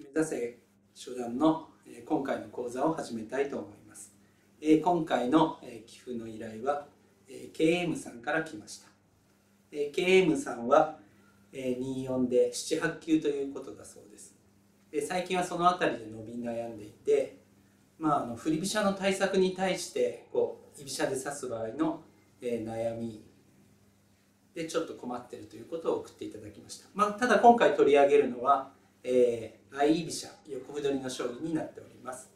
目指せ初段の今回の講座を始めたいと思います。今回の寄付の依頼は KM さんから来ました。KM さんは24で78級ということだそうです。最近はその辺りで伸び悩んでいて、まあ、あの振り飛車の対策に対してこう居飛車で指す場合の悩みでちょっと困っているということを送っていただきました、まあ、ただ今回取り上げるのは、えー、相居飛車横歩取りの将棋になっております、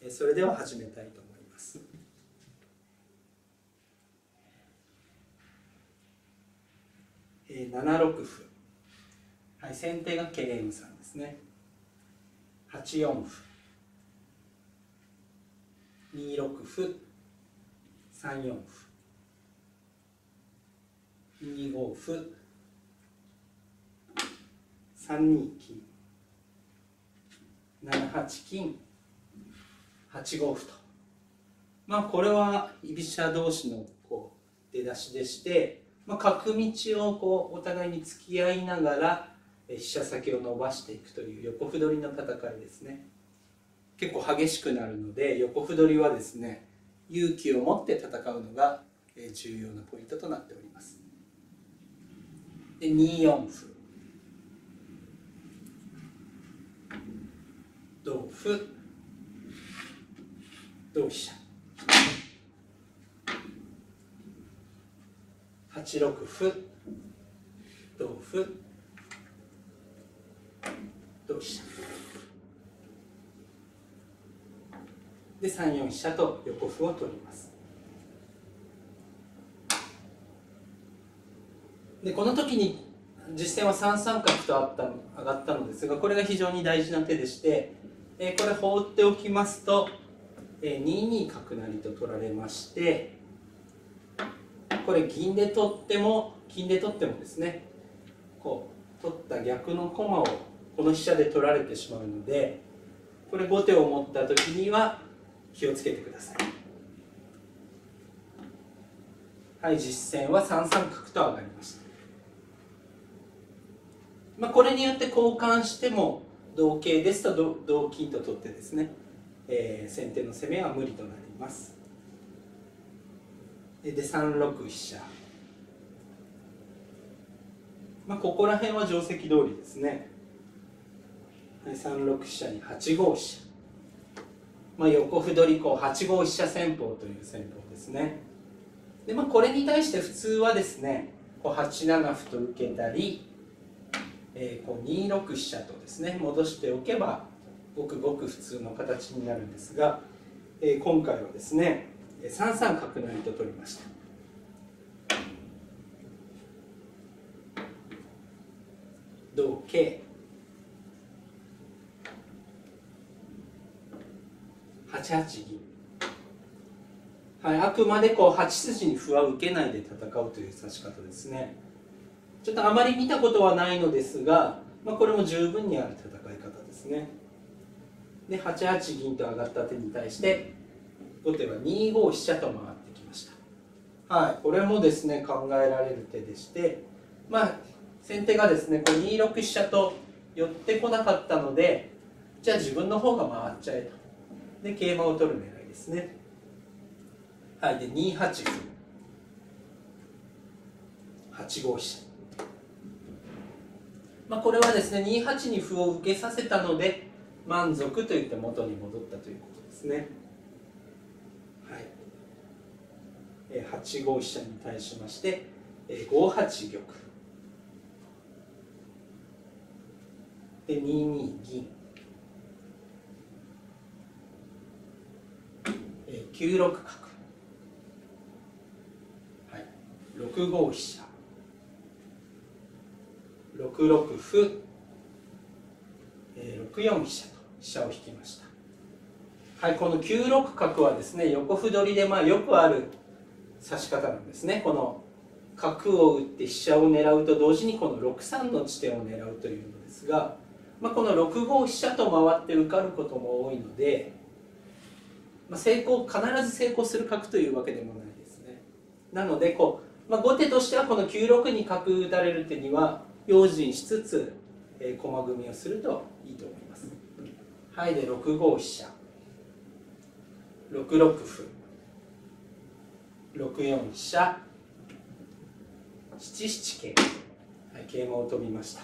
えー、それでは始めたいと思います、え、7六歩。はい先手が KM さんですね。8四歩。2六歩。3四歩。2五歩。3二金。7八金。8五歩と。まあこれは居飛車同士のこう出だしでして、まあ、角道をこうお互いに付き合いながら飛車先を伸ばしていくという横歩取りの戦いですね。結構激しくなるので横歩取りはですね勇気を持って戦うのが重要なポイントとなっております。で2四歩。同歩同飛車。8六歩同歩同飛車。で3四飛車と横歩を取ります。でこの時に実戦は3三角とあった上がったのですがこれが非常に大事な手でして、え、これ放っておきますと、えー、2二角成と取られましてこれ銀で取っても金で取ってもですねこう取った逆の駒をこの飛車で取られてしまうのでこれ後手を持った時には気をつけてください。はい実戦は3三角と上がりました。まあ、これによって交換しても同桂ですと同金と取ってですね、えー、先手の攻めは無理となります。で3六飛車。まあここら辺は定石通りですね、はい、3六飛車に8五飛車。まあ、横歩取りこう8五飛車戦法という戦法ですね。で、まあ、これに対して普通はですねこう8七歩と受けたりえー、こう2六飛車とですね戻しておけばごくごく普通の形になるんですが、えー、今回はですね3三角成と取りました。同桂。8八銀。はい、あくまでこう8筋に歩は受けないで戦うという指し方ですね。ちょっとあまり見たことはないのですが、まあ、これも十分にある戦い方ですね。で8八銀と上がった手に対して後手は2五飛車と回ってきました。はい。これもですね考えられる手でしてまあ先手がですねこう2六飛車と寄ってこなかったのでじゃあ自分の方が回っちゃえと。で桂馬を取る狙いですね。はい。で2八歩。8五飛車。まあ、これはですね2八に歩を受けさせたので満足といって元に戻ったということですね。はい、8五飛車に対しましてえ5八玉。で2二銀。え9六角、はい、6五飛車。6六歩、えー、6四飛車と飛車を引きました。はいこの9六角はですね横歩取りでまあよくある指し方なんですね。この角を打って飛車を狙うと同時にこの6三の地点を狙うというのですが、まあ、この6五飛車と回って受かることも多いので、まあ、成功必ず成功する角というわけでもないですね。なのでこう、まあ、後手としてはこの9六に角打たれる手には用心しつつ、えー、駒組みをするといいと思います。はいで6五飛車。6六歩。6四飛車。7七桂、はい、桂馬を飛びました。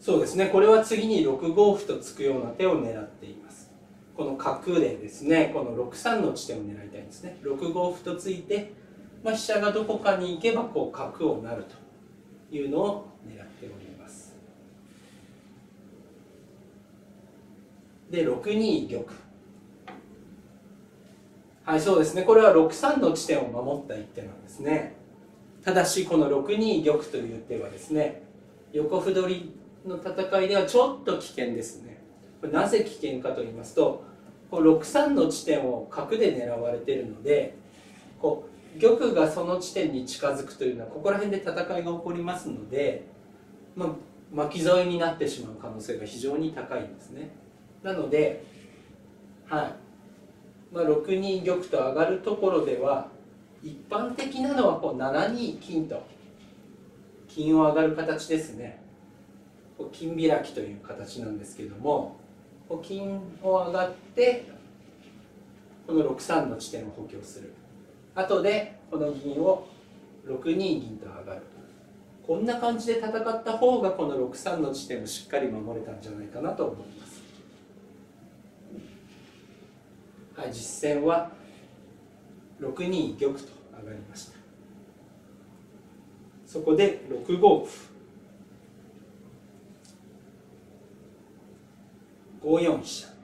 そうですねこれは次に6五歩と突くような手を狙っています。この角でですねこの6三の地点を狙いたいんですね。6五歩と突いて、まあ、飛車がどこかに行けばこう角をなると。いうのを狙っております。で6二玉。はいそうですね。これは6三の地点を守った一手なんですね。ただしこの6二玉という手はですね横歩取りの戦いではちょっと危険ですね。これなぜ危険かと言いますとこう6三の地点を角で狙われているのでこう玉がその地点に近づくというのはここら辺で戦いが起こりますので、まあ、巻き添えになってしまう可能性が非常に高いんですね。なので、はい。まあ、6二玉と上がるところでは一般的なのはこう7二金と金を上がる形ですね。金開きという形なんですけども金を上がってこの6三の地点を補強する。後でこの銀を6二銀と上がる。こんな感じで戦った方がこの6三の地点をしっかり守れたんじゃないかなと思います。はい実戦は6二玉と上がりました。そこで6五歩。5四飛車。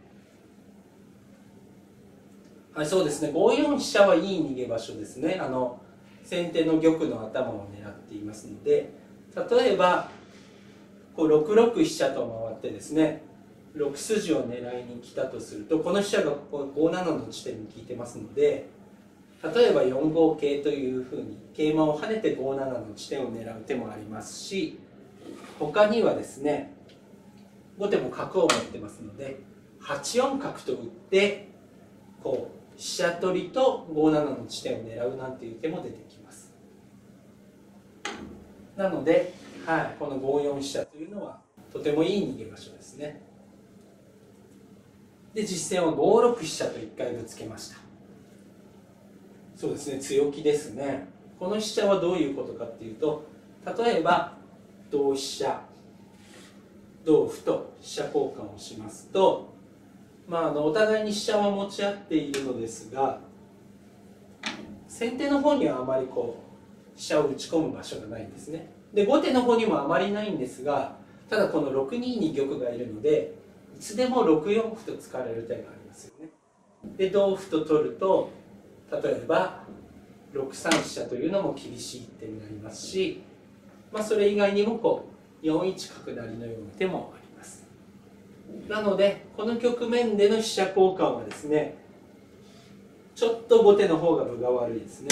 はいそうですね。5四飛車はいい逃げ場所ですね。あの先手の玉の頭を狙っていますので例えばこう6六飛車と回ってですね6筋を狙いに来たとするとこの飛車がここ5七の地点に効いてますので例えば4五桂というふうに桂馬を跳ねて5七の地点を狙う手もありますし他にはですね後手も角を持ってますので8四角と打ってこう飛車取りと5七の地点を狙うなんていう手も出てきます。なので、はい、この5四飛車というのはとてもいい逃げ場所ですね。で実戦は5六飛車と1回ぶつけました。そうですね強気ですね。この飛車はどういうことかっていうと例えば同飛車同歩と飛車交換をしますと、まあ、あのお互いに飛車は持ち合っているのですが先手の方にはあまりこう飛車を打ち込む場所がないんですね。で後手の方にもあまりないんですがただこの6二に玉がいるのでいつでも6四歩と突かれる手がありますよね。で同歩と取ると例えば6三飛車というのも厳しい一手になりますし、まあ、それ以外にもこう4一角成のような手もなのでこの局面での飛車交換はですねちょっと後手の方が分が悪いですね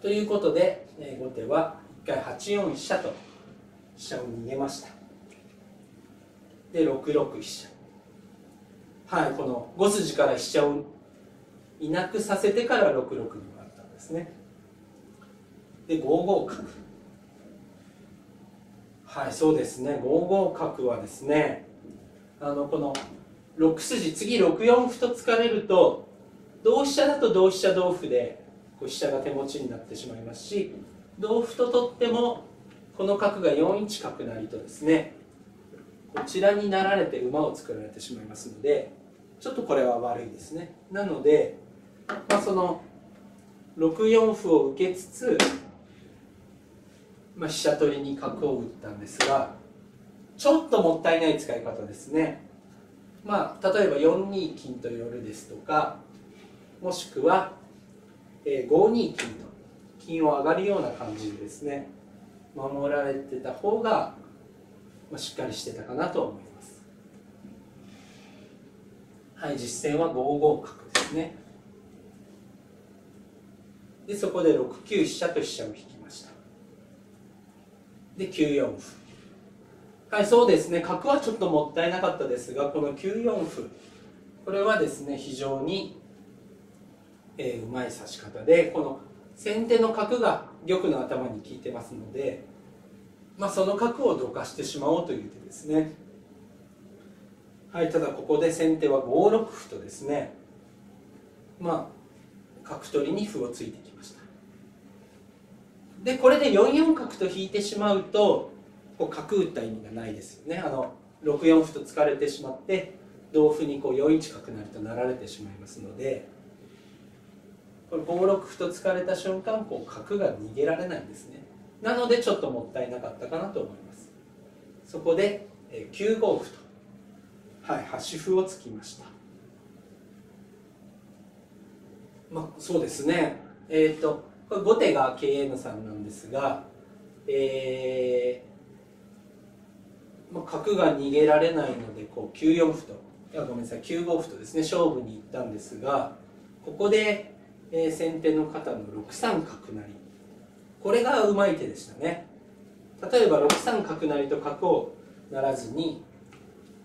ということで、え後手は一回8四飛車と飛車を逃げましたで6六飛車はい、この5筋から飛車をいなくさせてから6六に回ったんですね。で5五角。はいそうですね。5五角はですねあのこの6筋次6四歩と突かれると同飛車だと同飛車同歩でこう飛車が手持ちになってしまいますし同歩と取ってもこの角が4一角成とですねこちらになられて馬を作られてしまいますのでちょっとこれは悪いですね。なので、まあ、その6四歩を受けつつ、まあ、飛車取りに角を打ったんですがちょっともったいない使い方ですねまあ例えば4二金と寄るですとかもしくは、え5二金と金を上がるような感じでですね守られてた方が、まあ、しっかりしてたかなと思いますはい、実戦は5五角ですね。で、そこで6九飛車と飛車を引き。で、9四歩。はい、そうですね。角はちょっともったいなかったですが、この9四歩。これはですね、非常に、えー、うまい指し方で、この先手の角が玉の頭に効いてますので、まあ、その角をどかしてしまおうという手ですねはいただここで先手は5六歩とですねまあ角取りに歩をついてきましたでこれで4四角と引いてしまうとこう角打った意味がないですよね。あの6四歩と突かれてしまって同歩にこう4一角成となられてしまいますのでこれ5六歩と突かれた瞬間こう角が逃げられないんですね。なのでちょっともったいなかったかなと思います。そこで9五歩とはい端歩を突きました。まあそうですね。えっ、ー、とこれ後手が KM さんなんですがえー、まあ、角が逃げられないのでこう9四歩といやごめんなさい9五歩とですね勝負に行ったんですがここで、えー、先手の方の6三角成。これがうまい手でしたね。例えば6三角成と角をならずに、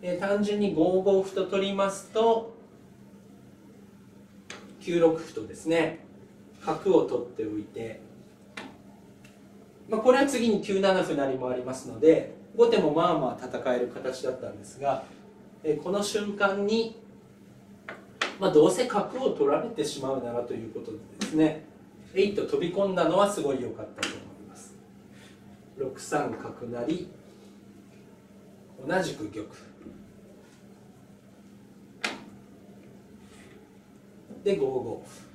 えー、単純に5五歩と取りますと9六歩とですね角を取っておいて、まあ、これは次に9七歩成もありますので後手もまあまあ戦える形だったんですが、えこの瞬間に、まあ、どうせ角を取られてしまうならということでですねえいと飛び込んだのはすごい良かったと思います。6三角成同じく玉。で5五。歩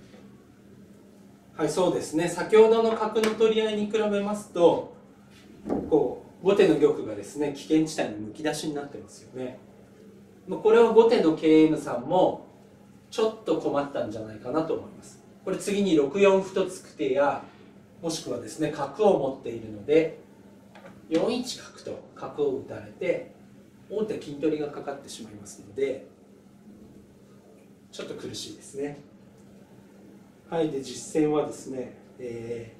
はいそうですね。先ほどの角の取り合いに比べますとこう後手の玉がですね危険地帯にむき出しになってますよね。これは後手の KM さんもちょっと困ったんじゃないかなと思います。これ次に6四歩と突く手やもしくはですね角を持っているので4一角と角を打たれて王手金取りがかかってしまいますのでちょっと苦しいですね。はいで実戦はですね、え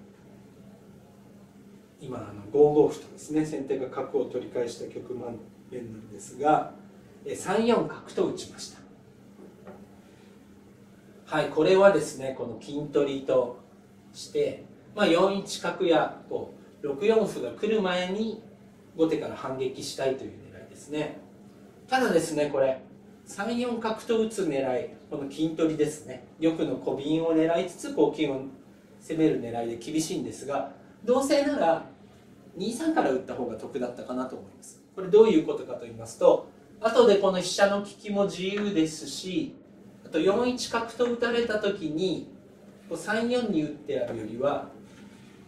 ー、今あの5五歩とですね先手が角を取り返した局面なんですが3四角と打ちました。はいこれはですねこの金取りとして、まあ、4一角やこう6四歩が来る前に後手から反撃したいという狙いですね。ただですねこれ3四角と打つ狙いこの金取りですね。玉の小瓶を狙いつつこう金を攻める狙いで厳しいんですがどうせなら2三から打った方が得だったかなと思います。これどういうことかと言いますと後でこの飛車の利きも自由ですしあと4一角と打たれた時に3四に打ってやるよりは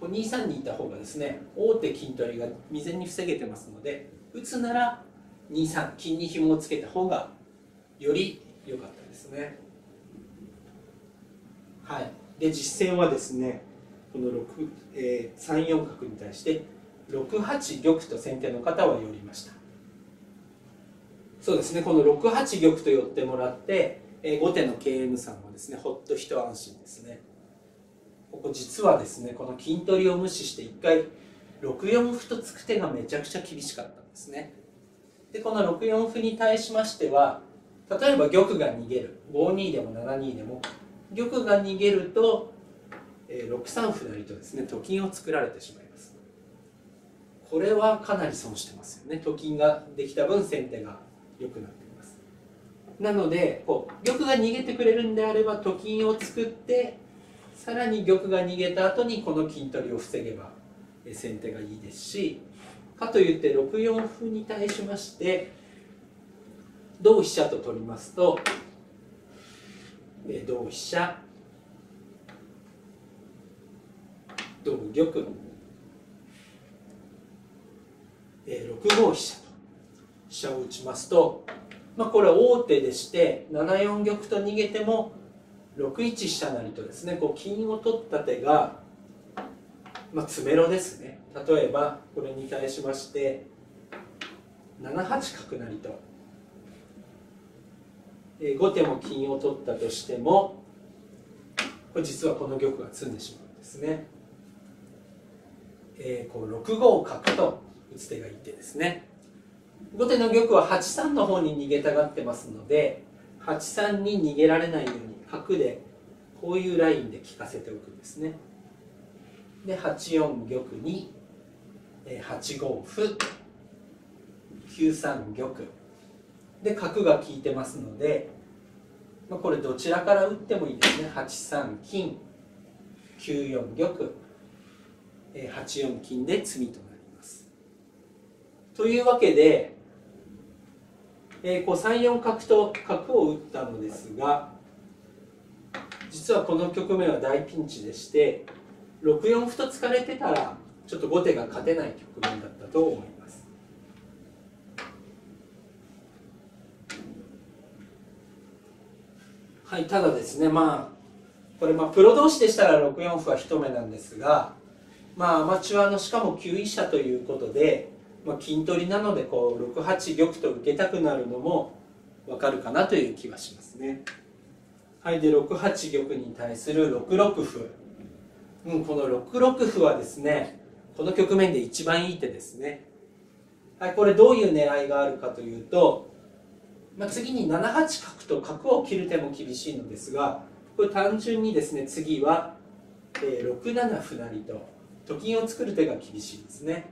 2三にいた方がですね王手金取りが未然に防げてますので打つなら2三金に紐をつけた方がより良かったですね。はい、で実戦はですねこの6、えー、3四角に対して6八玉と先手の方は寄りました。そうですねこの6八玉と寄ってもらってえー、後手の KM さんはですねほっと一安心ですねここ実はですねこの金取りを無視して一回6四歩と突く手がめちゃくちゃ厳しかったんですねでこの6四歩に対しましては例えば玉が逃げる。5二でも7二でも。玉が逃げると、えー、6三歩成とですね。と金を作られてしまいます。これはかなり損してますよね。と金ができた分先手が良くなってます。なのでこう玉が逃げてくれるんであればと金を作ってさらに玉が逃げた後にこの金取りを防げば先手がいいですしかといって6四歩に対しまして同飛車と取りますと同飛車同玉6五飛車と飛車を打ちますとまあ、これは王手でして7四玉と逃げても6一飛車成とですねこう金を取った手が、まあ、詰めろですね。例えばこれに対しまして7八角成と、えー、後手も金を取ったとしてもこれ実はこの玉が詰んでしまうんですね、えー、こう6五角と打つ手がいい手ですね。後手の玉は8三の方に逃げたがってますので8三に逃げられないように角でこういうラインで利かせておくんですね。で8四玉に8五歩9三玉。で角が効いてますので、まあ、これどちらから打ってもいいですね8三金9四玉8四金で詰みとなります。というわけで、えー、こう3四角と角を打ったのですが実はこの局面は大ピンチでして6四歩と突かれてたらちょっと後手が勝てない局面だったと思います。はい、ただですねまあこれまあプロ同士でしたら6四歩は一目なんですがまあアマチュアのしかも9位者ということで、まあ、金取りなのでこう6八玉と受けたくなるのもわかるかなという気はしますね。はいで6八玉に対する6六歩、うん、この6六歩はですねこの局面で一番いい手ですね。はい、これどういう狙いがあるかというと、まあ、次に7八角と角を切る手も厳しいのですがこれ単純にですね次は、えー、6七歩成とと金を作る手が厳しいですね。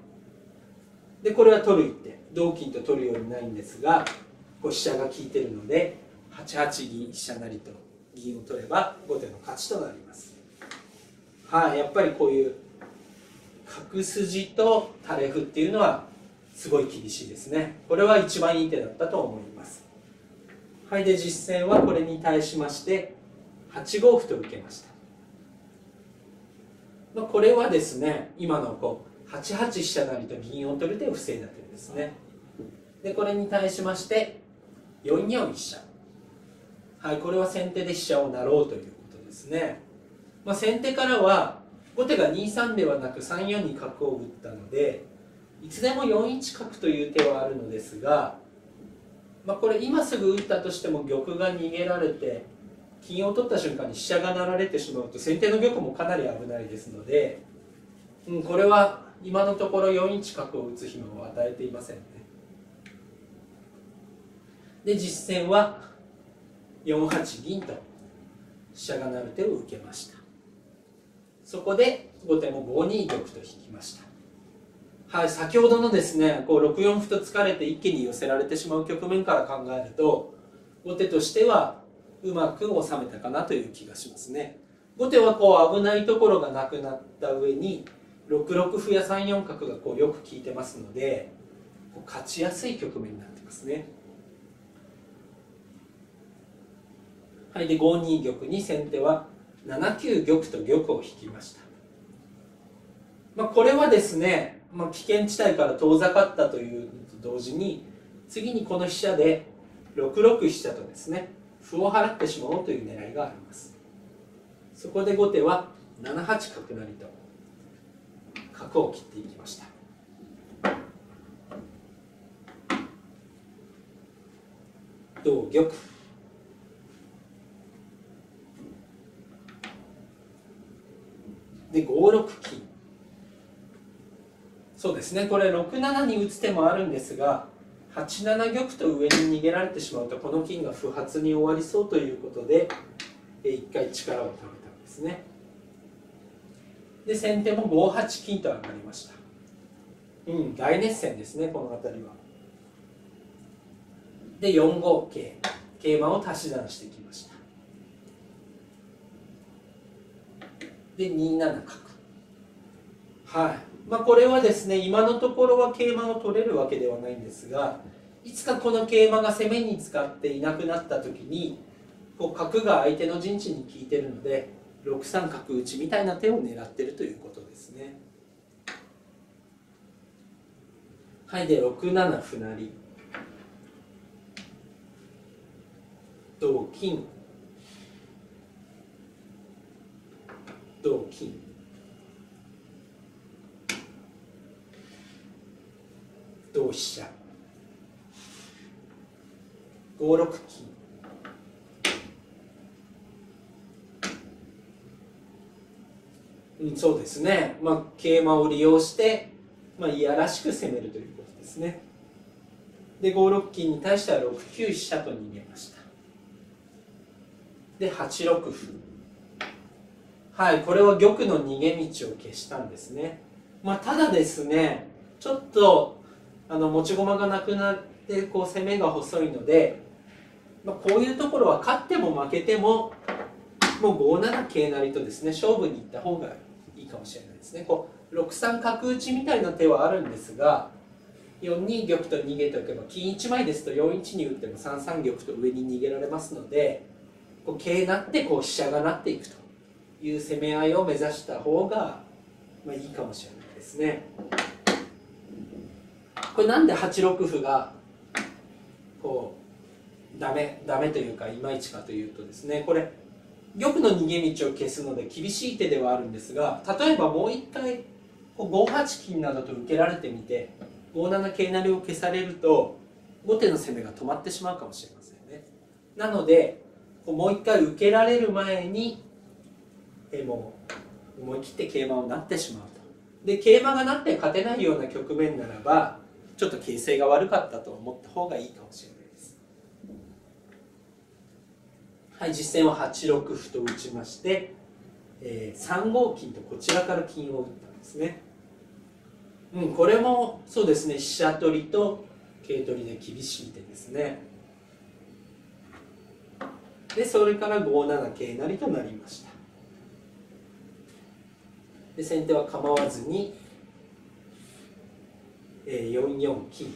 でこれは取る一手同金と取るようにないんですがこう飛車が効いてるので8八銀飛車成と銀を取れば後手の勝ちとなります。はい、やっぱりこういう角筋とタレ歩っていうのはすごい厳しいですねこれは一番いい手だったと思いますはい。で実戦はこれに対しまして8五歩と受けました、まあ、これはですね今のこう8八飛車成と銀を取る手を防いだ手ですね。でこれに対しまして4四飛車。はいこれは先手で飛車を成ろうということですね、まあ、先手からは後手が2三ではなく3四に角を打ったのでいつでも4一角という手はあるのですが、まあ、これ今すぐ打ったとしても玉が逃げられて金を取った瞬間に飛車が成られてしまうと先手の玉もかなり危ないですので、うん、これは今のところ4一角を打つ暇を与えていませんね。で実戦は4八銀と飛車が成る手を受けました。そこで後手も5二玉と引きましたはい、先ほどのですねこう6四歩と突かれて一気に寄せられてしまう局面から考えると後手としてはうまく収めたかなという気がしますね。後手はこう危ないところがなくなった上に6六歩や3四角がこうよく効いてますので勝ちやすい局面になってますね。はいで5二玉に先手は7九玉と玉を引きました、まあ、これはですね、まあ、危険地帯から遠ざかったというと同時に次にこの飛車で6六飛車とですね歩を払ってしまおうという狙いがあります。そこで後手は7八角成と角を切っていきました。同玉。で5六金。そうですね。これ6七に打つ手もあるんですが8七玉と上に逃げられてしまうとこの金が不発に終わりそうということで一回力をためたんですね。で先手も5八金と上がりました。うん大熱戦ですねこの辺りは。で4五桂。桂馬を足し算してきました。で2七角。はい。まあこれはですね今のところは桂馬を取れるわけではないんですがいつかこの桂馬が攻めに使っていなくなった時にこう角が相手の陣地に効いてるので6三角打ちみたいな手を狙ってるということですね。はいで6七歩成。同金。同金。同飛車5六金うん、そうですね、まあ、桂馬を利用して、まあ、いやらしく攻めるということですね。で5六金に対しては6九飛車と逃げました。で8六歩。はいこれは玉の逃げ道を消したんですね。まあただですねちょっとあの持ち駒がなくなってこう攻めが細いので、まあ、こういうところは勝っても負けてももう5七桂成とですね勝負に行った方がいいかもしれないですねこう6三角打ちみたいな手はあるんですが4二玉と逃げておけば金1枚ですと4一に打っても3三玉と上に逃げられますのでこう桂なってこう飛車がなっていくという攻め合いを目指した方が、まあ、いいかもしれないですね。これなんで8六歩がこうダメダメというかいまいちかというとですねこれ玉の逃げ道を消すので厳しい手ではあるんですが例えばもう一回5八金などと受けられてみて5七桂成を消されると後手の攻めが止まってしまうかもしれませんね。なのでもう一回受けられる前にえもう思い切って桂馬をなってしまうと。で桂馬がなって勝てないような局面ならばちょっと形勢が悪かったと思った方がいいかもしれないです。はい、実戦は8六歩と打ちまして、えー、3五金とこちらから金を打ったんですね。うん、これもそうですね飛車取りと桂取りで厳しい手ですね。でそれから5七桂成となりました。で先手は構わずにえ4四金、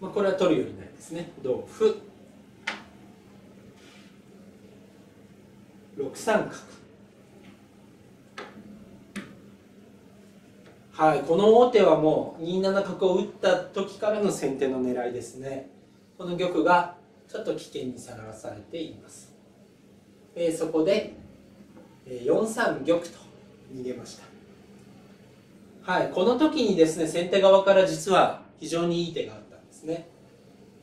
まあ、これは取るよりないですね。同歩。6三角。はいこの王手はもう2七角を打った時からの先手の狙いですね。この玉がちょっと危険にさらされています、えー、そこで4三玉と逃げました。はい、この時にですね先手側から実は非常にいい手があったんですね。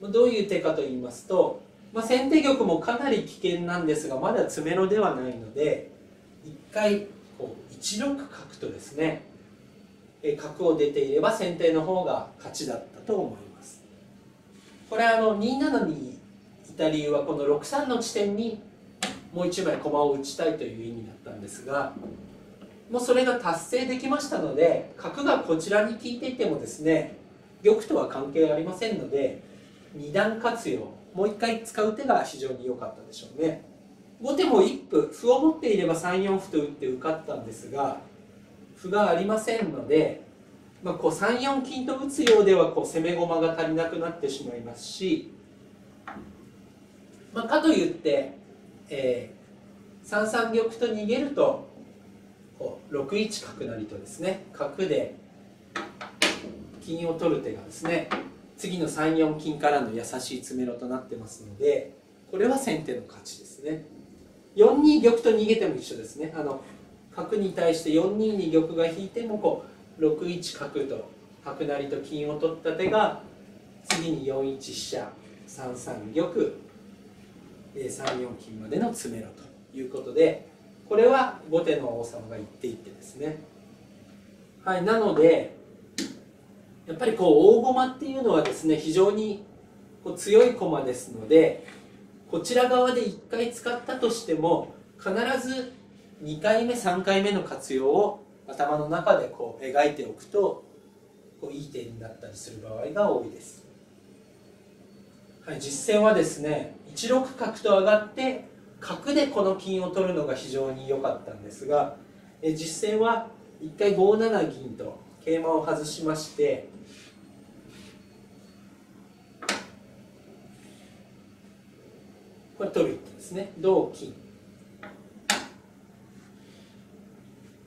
どういう手かと言いますと、まあ、先手玉もかなり危険なんですがまだ詰めろではないので一回こう1六角とですね角を出ていれば先手の方が勝ちだったと思います。これあの2七にいた理由はこの6三の地点にもう1枚駒を打ちたいという意味だったんですがもうそれが達成できましたので角がこちらに効いていてもですね玉とは関係ありませんので二段活用もう一回使う手が非常に良かったでしょうね。後手も一歩歩を持っていれば3四歩と打って受かったんですが歩がありませんので、まあ、こう3四金と打つようではこう攻め駒が足りなくなってしまいますし、まあ、かといって、えー、3三玉と逃げると6一角成とですね角で金を取る手がですね次の3四金からの優しい詰めろとなってますのでこれは先手の勝ちですね。4二玉と逃げても一緒ですね。あの角に対して4二に玉が引いてもこう6一角と角成と金を取った手が次に4一飛車3三玉3四金までの詰めろということでこれは後手の王様が言っていってですねはいなのでやっぱりこう大駒っていうのはですね非常にこう強い駒ですのでこちら側で1回使ったとしても必ず2回目3回目の活用を頭の中でこう描いておくとこういい手になったりする場合が多いです。はい、実戦はですね1六角と上がって角でこの金を取るのが非常に良かったんですがえ実戦は一回5七銀と桂馬を外しましてこれ取る一手ですね。同金。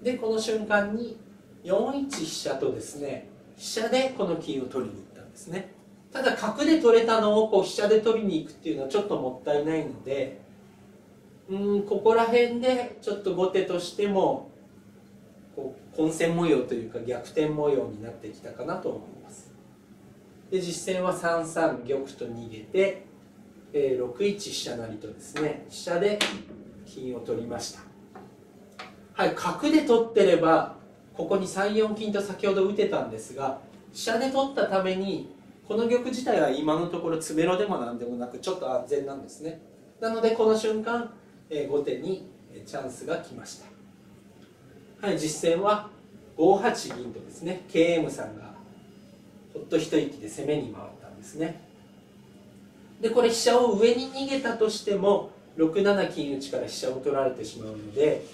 でこの瞬間に4一飛車とですね飛車でこの金を取りに行ったんですね。ただ角で取れたのをこう飛車で取りに行くっていうのはちょっともったいないのでうんここら辺でちょっと後手としてもこう混戦模様というか逆転模様になってきたかなと思います。で実戦は3三玉と逃げて、えー、6一飛車成とですね飛車で金を取りました。はい角で取ってればここに3四金と先ほど打てたんですが飛車で取ったためにこの玉自体は今のところ詰めろでもなんでもなくちょっと安全なんですね。なのでこの瞬間え後手にチャンスが来ました、はい、実戦は5八銀とですね KM さんがほっと一息で攻めに回ったんですね。でこれ飛車を上に逃げたとしても6七金打から飛車を取られてしまうので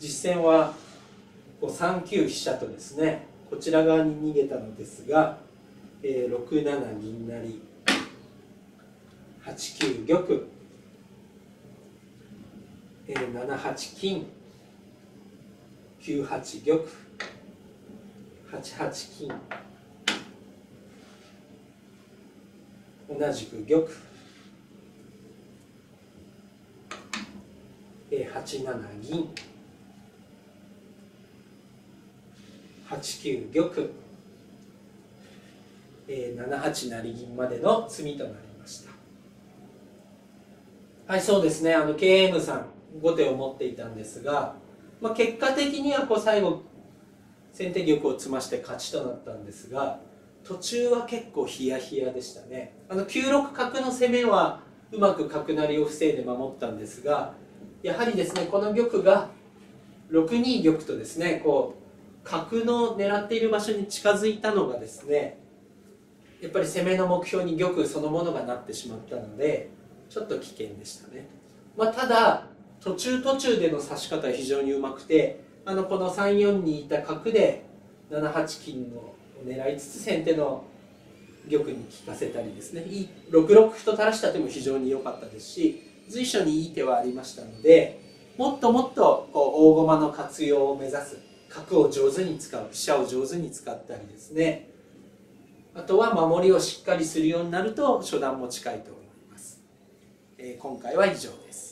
実戦はこう3九飛車とですねこちら側に逃げたのですが、えー、6七銀成8九玉、えー、7八金。9八玉。8八金。同じく玉。8七銀。8九玉、えー、7八成銀までの詰みとなりました。はいそうですね。あの KM さん。後手を持っていたんですが、まあ、結果的にはこう最後先手玉を詰まして勝ちとなったんですが途中は結構ヒヤヒヤでしたね。あの9六角の攻めはうまく角成りを防いで守ったんですがやはりですねこの玉が6二玉とですねこう角の狙っている場所に近づいたのがですねやっぱり攻めの目標に玉そのものがなってしまったのでちょっと危険でしたね、まあ、ただ途中途中での指し方は非常にうまくてあのこの3四にいた角で7八金の狙いつつ先手の玉に利かせたりですね。6六歩と垂らした手も非常に良かったですし随所にいい手はありましたのでもっともっとこう大駒の活用を目指す角を上手に使う飛車を上手に使ったりですね。あとは守りをしっかりするようになると初段も近いと思います、えー、今回は以上です。